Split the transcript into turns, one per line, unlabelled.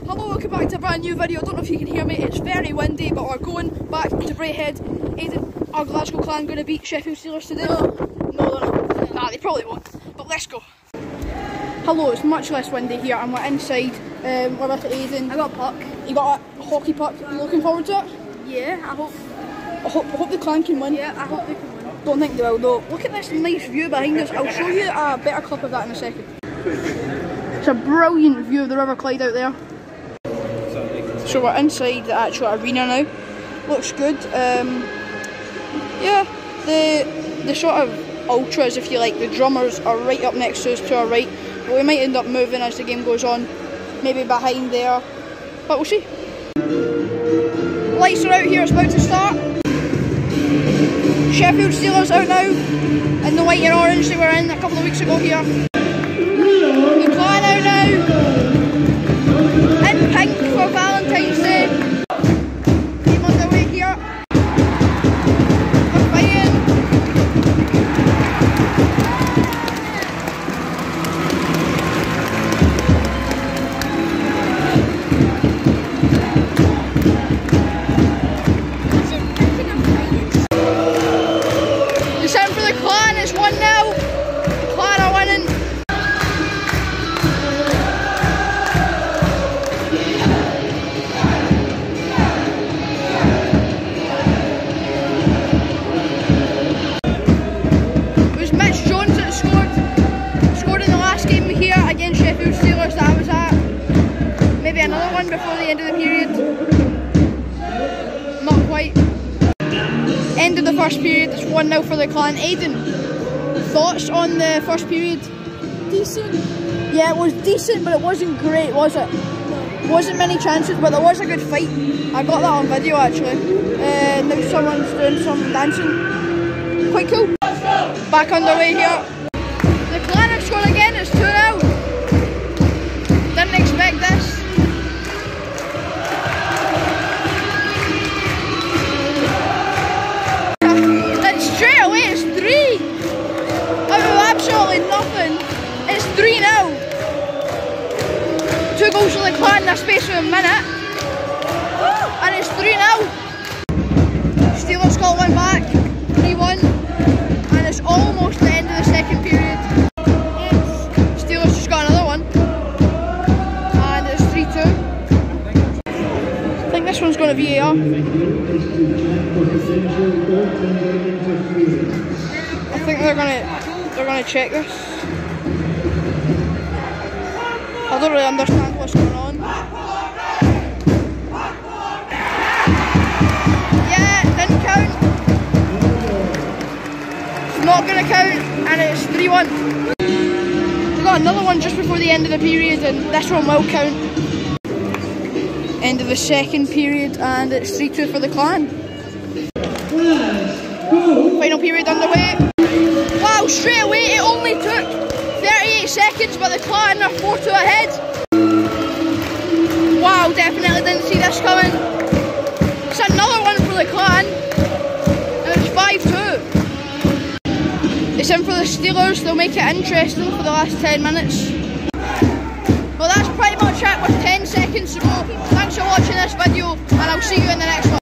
Hello, welcome back to a brand new video. I don't know if you can hear me, it's very windy, but we're going back to Braehead. Aiden, are Glasgow Clan going to beat Sheffield Steelers today? No, no, they're not. Nah, they probably won't. But let's go. Hello, it's much less windy here, and we're inside. Um, we're with Aiden.
I got a puck.
You got a hockey puck. You looking forward to it?
Yeah, I hope.
I hope, I hope the Clan can win.
Yeah, I hope they can win.
Don't think they will though. Look at this nice view behind us. I'll show you a better clip of that in a second. It's a brilliant view of the River Clyde out there. So we're inside the actual arena now. Looks good. Um, yeah, the the sort of ultras, if you like, the drummers are right up next to us to our right. But we might end up moving as the game goes on. Maybe behind there. But we'll see. Lights are out here, it's about to start. Sheffield Steelers out now in the white and orange they were in a couple of weeks ago here. Before the end of the period. Not quite. End of the first period, it's 1 0 for the Clan. Aiden, thoughts on the first period?
Decent.
Yeah, it was decent, but it wasn't great, was it? Wasn't many chances, but there was a good fight. I got that on video actually. Uh, now someone's doing some dancing. Quite cool. Back underway here. The Clan have scored again, it's 2 0. For Clan space of a minute. And it's 3 now. Steelers got one back. 3 1. And it's almost the end of the second period. Steelers just got another one. And it's 3 2. I think this one's going to VAR. I think they're gonna they're gonna check this. Don't really understand what's going on. Yeah, it didn't count. It's not gonna count, and it's 3-1. We got another one just before the end of the period, and this one will count. End of the second period, and it's 3-2 for the Clan. Final period underway. Wow, straight but the Clan are 4 2 ahead. Wow, definitely didn't see this coming. It's another one for the Clan. And it's 5 2. It's in for the Steelers, they'll make it interesting for the last 10 minutes. Well, that's pretty much it with 10 seconds to go. Thanks for watching this video, and I'll see you in the next one.